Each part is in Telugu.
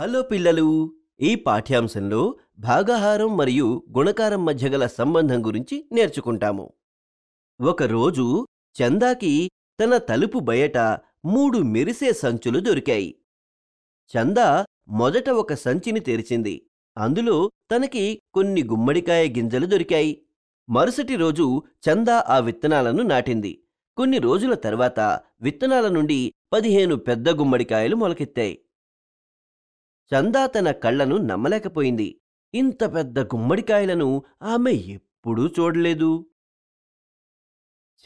హలో పిల్లలు! ఈ పాఠ్యాంశంలో భాగాహారం మరియు గుణకారం మధ్య గల సంబంధం గురించి నేర్చుకుంటాము. ఒకరోజు చందాకి తన తలుపు బయట మూడు మెరిసే సంచులు దొరికాయి. చందా మొదట ఒక సంచిని తెరిచింది. అందులో తనకి కొన్ని గుమ్మడికాయ గింజలు దొరికాయి. మరుసటి రోజు చందా ఆ విత్తనాలను నాటింది. కొన్ని రోజుల తర్వాత విత్తనాల నుండి పదిహేను పెద్ద గుమ్మడికాయలు మొలకెత్తాయి. చందా తన కళ్ళను నమ్మలేకపోయింది. ఇంత పెద్ద గుమ్మడికాయలను ఆమె ఎప్పుడూ చూడలేదు.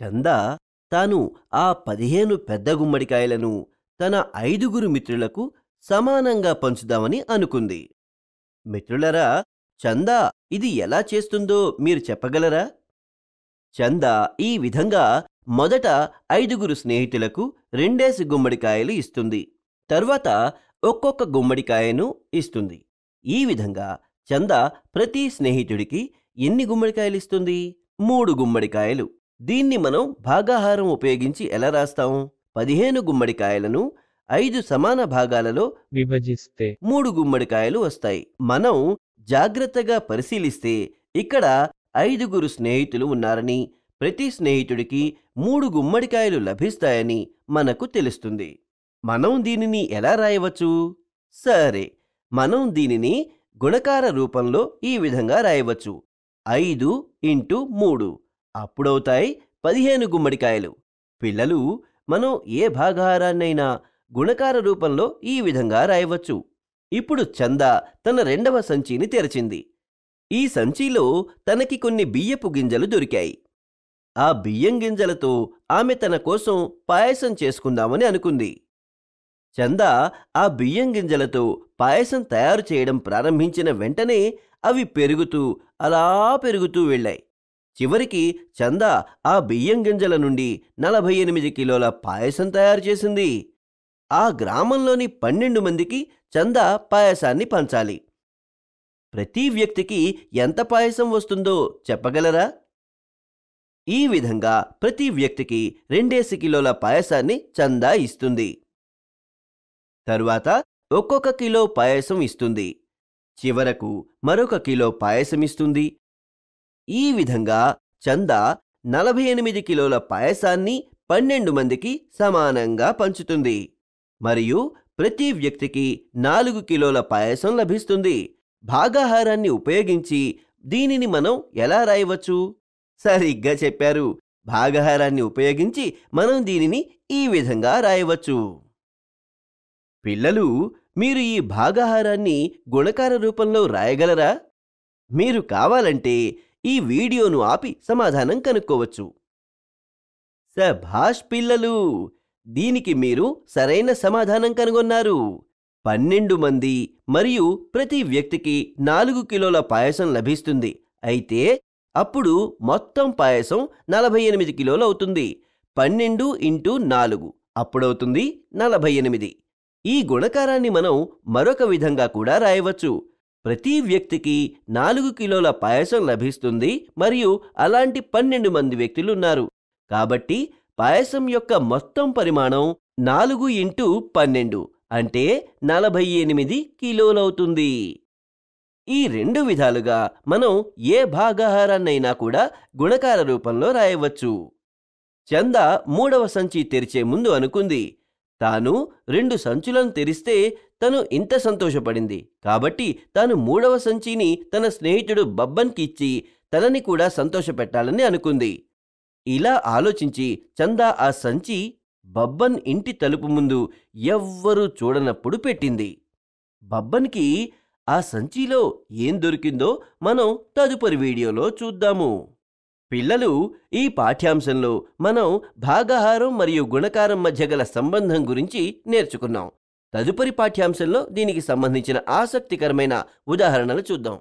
చందా తాను ఆ పదిహేను పెద్ద గుమ్మడికాయలను తన ఐదుగురు మిత్రులకు సమానంగా పంచుదామని అనుకుంది. మిత్రులరా చందా ఇది ఎలా చేస్తుందో మీరు చెప్పగలరా? చందా ఈ విధంగా మొదట ఐదుగురు స్నేహితులకు రెండేసి గుమ్మడికాయలు ఇస్తుంది. తర్వాత ఒక్కొక్క గుమ్మడికాయను ఇస్తుంది. ఈ విధంగా చందా ప్రతి స్నేహితుడికి ఎన్ని గుమ్మడికాయలు ఇస్తుంది మూడు గుమ్మడికాయలు. దీన్ని మనం భాగాహారం ఉపయోగించి ఎలా రాస్తాం? పదిహేను గుమ్మడికాయలను ఐదు సమాన భాగాలలో విభజిస్తే మూడు గుమ్మడికాయలు వస్తాయి. మనం జాగ్రత్తగా పరిశీలిస్తే ఇక్కడ ఐదుగురు స్నేహితులు ఉన్నారని ప్రతి స్నేహితుడికి మూడు గుమ్మడికాయలు లభిస్తాయని మనకు తెలుస్తుంది. మనం దీనిని ఎలా రాయవచ్చు? సరే మనం దీనిని గుణకార రూపంలో ఈ విధంగా రాయవచ్చు. ఐదు ఇంటూ మూడు. అప్పుడవుతాయి పదిహేను గుమ్మడికాయలు. పిల్లలు మనం ఏ భాగాహారాన్నైనా గుణకార రూపంలో ఈ విధంగా రాయవచ్చు. ఇప్పుడు చంద తన రెండవ సంచిని తెరచింది. ఈ సంచిలో తనకి కొన్ని బియ్యపు గింజలు దొరికాయి. ఆ బియ్యం గింజలతో ఆమె తన కోసం పాయసం చేసుకుందామని అనుకుంది. చంద ఆ బియ్యం గింజలతో పాయసం తయారు చేయడం ప్రారంభించిన వెంటనే అవి పెరుగుతూ అలా పెరుగుతూ వెళ్ళాయి. చివరికి చంద ఆ బియ్యం గింజల నుండి నలభై ఎనిమిది కిలోల పాయసం తయారు చేసింది. ఆ గ్రామంలోని పన్నెండు మందికి చంద పాయసాన్ని పంచాలి. ప్రతి వ్యక్తికి ఎంత పాయసం వస్తుందో చెప్పగలరా? ఈ విధంగా ప్రతి వ్యక్తికి రెండేసి కిలోల పాయసాన్ని చందా ఇస్తుంది. తరువాత ఒక్కొక్క కిలో పాయసం ఇస్తుంది. చివరకు మరొక కిలో పాయసం ఇస్తుంది. ఈ విధంగా చందా నలభై ఎనిమిది కిలోల పాయసాన్ని పన్నెండు మందికి సమానంగా పంచుతుంది. మరియు ప్రతి వ్యక్తికి నాలుగు కిలోల పాయసం లభిస్తుంది. భాగాహారాన్ని ఉపయోగించి దీనిని మనం ఎలా రాయవచ్చు? సరిగ్గా చెప్పారు. భాగాహారాన్ని ఉపయోగించి మనం దీనిని ఈ విధంగా రాయవచ్చు. పిల్లలు మీరు ఈ భాగాహారాన్ని గుణకార రూపంలో రాయగలరా? మీరు కావాలంటే ఈ వీడియోను ఆపి సమాధానం కనుక్కోవచ్చు. సభాష్ పిల్లలు దీనికి మీరు సరైన సమాధానం కనుగొన్నారు. పన్నెండు మంది మరియు ప్రతి వ్యక్తికి నాలుగు కిలోల పాయసం లభిస్తుంది. అయితే అప్పుడు మొత్తం పాయసం నలభై ఎనిమిది కిలోలు అవుతుంది. పన్నెండు ఇంటూ నాలుగు అప్పుడవుతుంది నలభై ఎనిమిది. ఈ గుణకారాన్ని మనం మరొక విధంగా కూడా రాయవచ్చు. ప్రతి వ్యక్తికి నాలుగు కిలోల పాయసం లభిస్తుంది మరియు అలాంటి పన్నెండు మంది వ్యక్తులున్నారు. కాబట్టి పాయసం యొక్క మొత్తం పరిమాణం నాలుగు ఇంటూ పన్నెండు అంటే నలభై ఎనిమిది కిలోలవుతుంది. ఈ రెండు విధాలుగా మనం ఏ భాగాహారాన్నైనా కూడా గుణకార రూపంలో రాయవచ్చు. చంద మూడవ సంచి తెరిచే ముందు అనుకుంది. తాను రెండు సంచులను తెరిస్తే తను ఇంత సంతోషపడింది. కాబట్టి తాను మూడవ సంచిని తన స్నేహితుడు బబ్బన్కి ఇచ్చి తనని కూడా సంతోషపెట్టాలని అనుకుంది. ఇలా ఆలోచించి చందా ఆ సంచి బబ్బన్ ఇంటి తలుపు ముందు ఎవ్వరూ చూడనప్పుడు పెట్టింది. బబ్బన్కి ఆ సంచిలో ఏం దొరికిందో మనం తదుపరి వీడియోలో చూద్దాము. పిల్లలు ఈ పాఠ్యాంశంలో మనం భాగాహారం మరియు గుణకారం మధ్య గల సంబంధం గురించి నేర్చుకున్నాం. తదుపరి పాఠ్యాంశంలో దీనికి సంబంధించిన ఆసక్తికరమైన ఉదాహరణలు చూద్దాం.